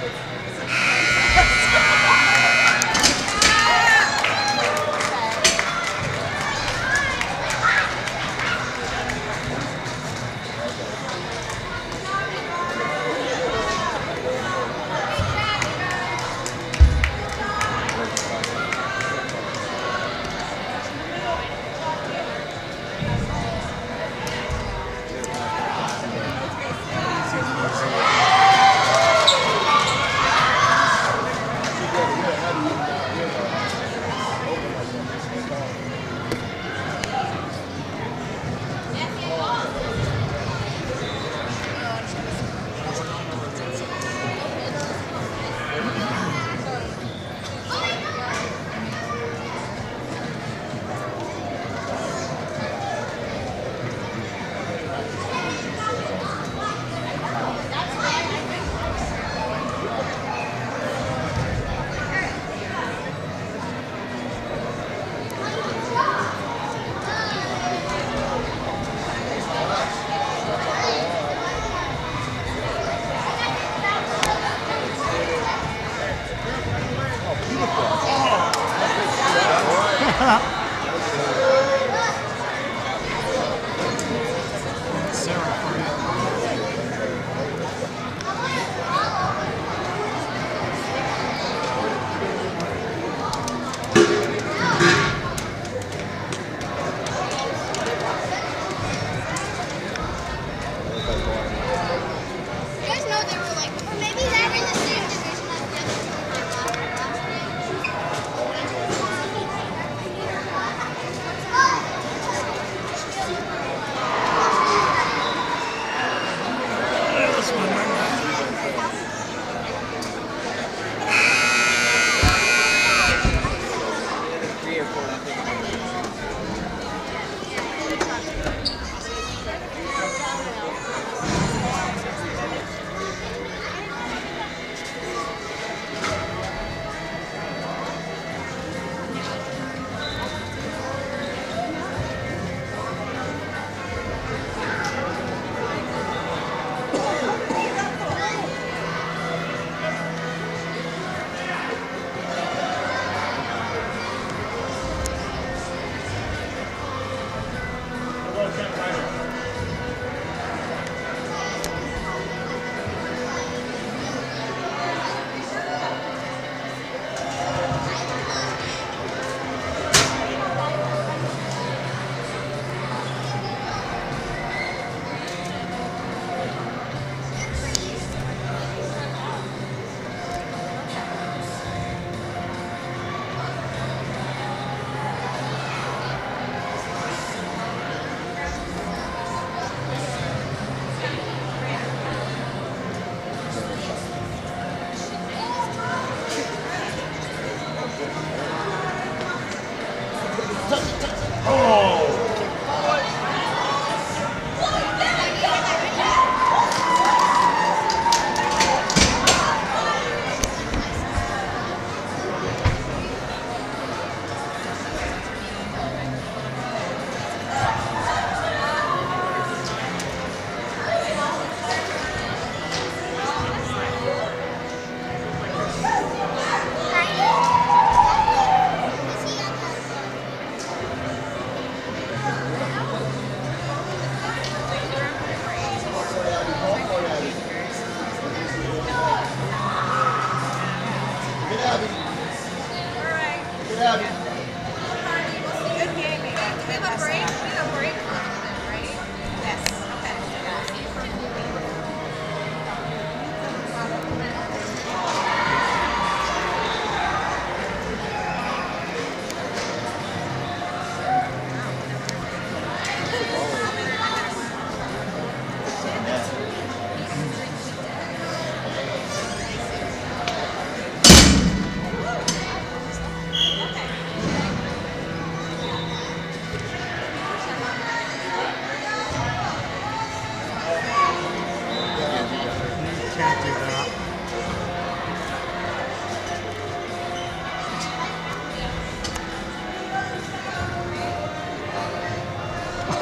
You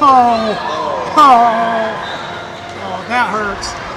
Oh, oh, oh, that hurts.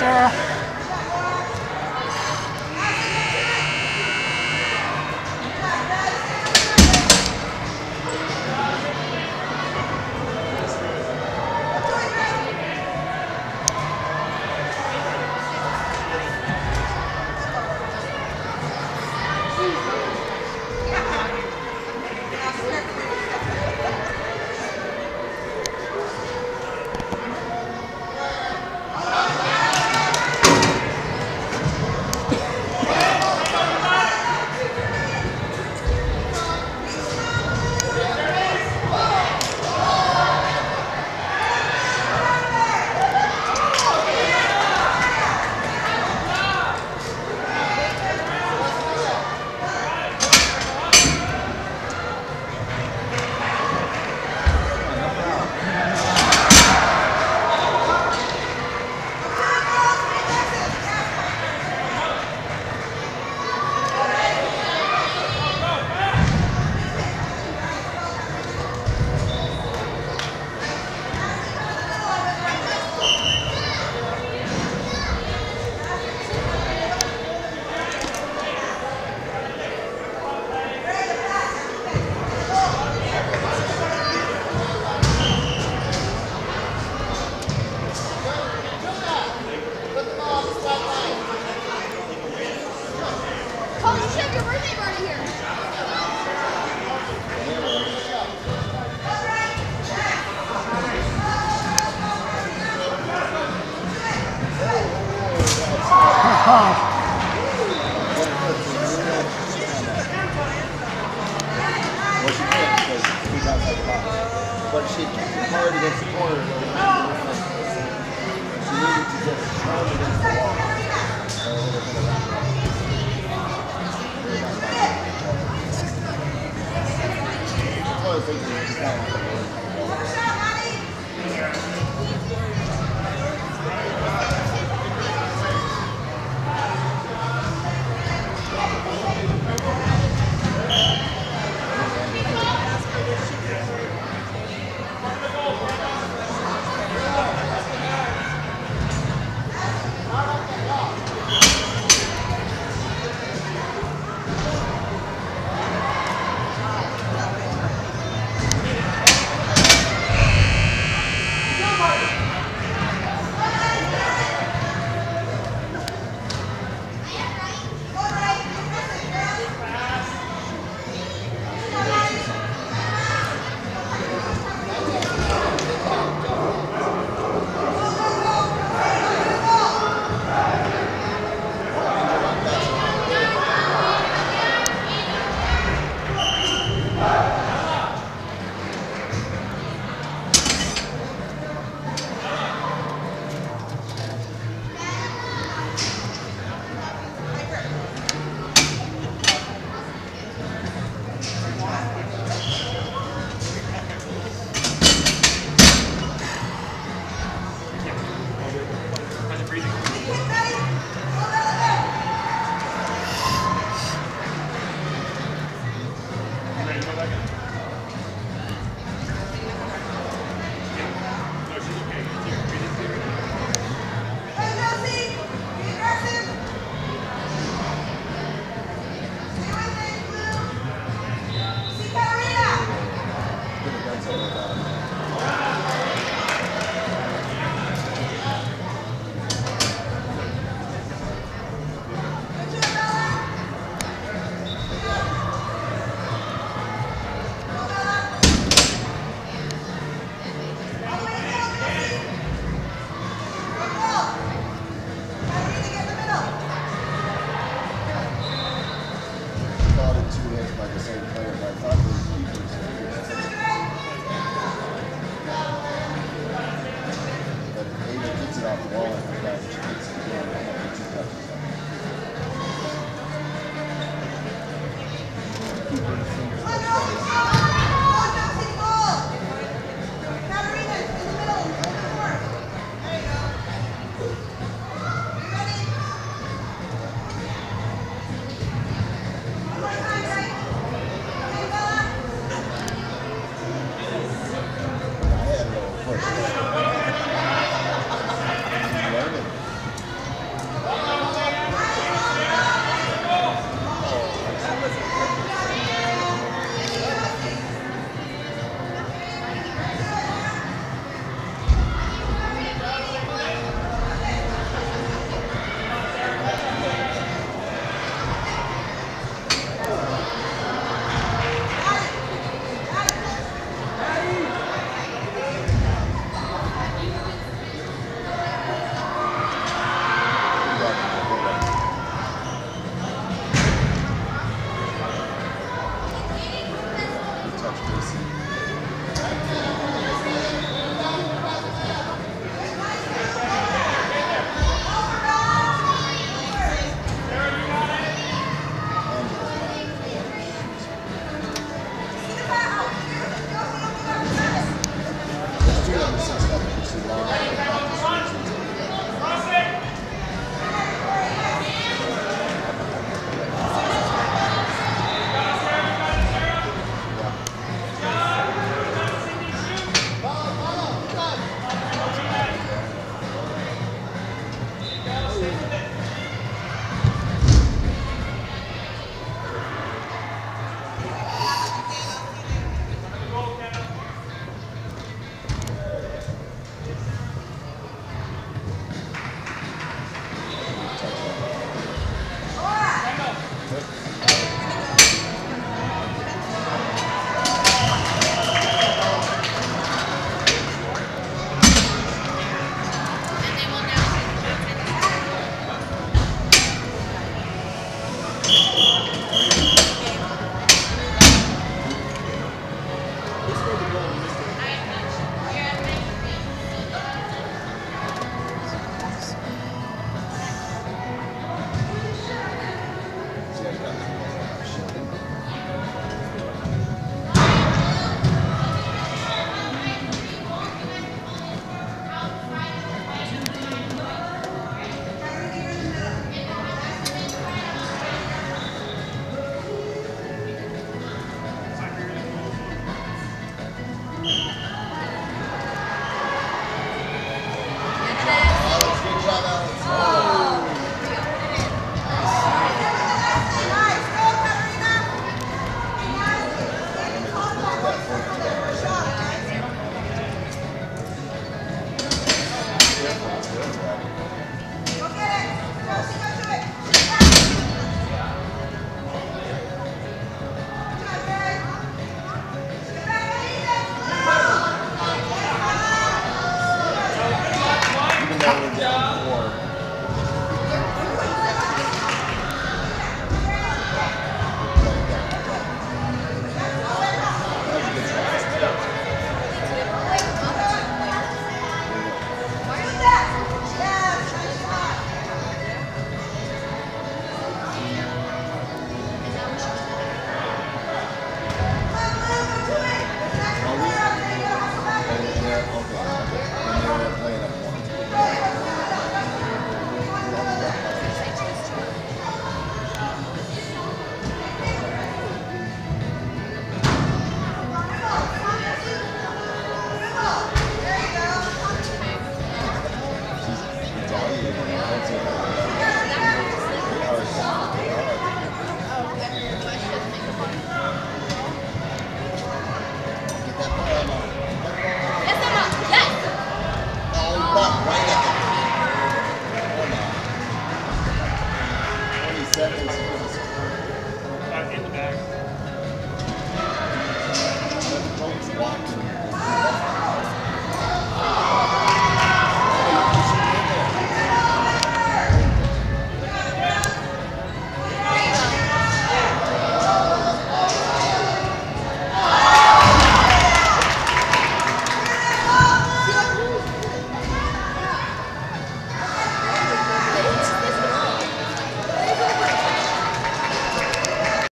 sir. hard against the corner. She needed to just pound against the wall.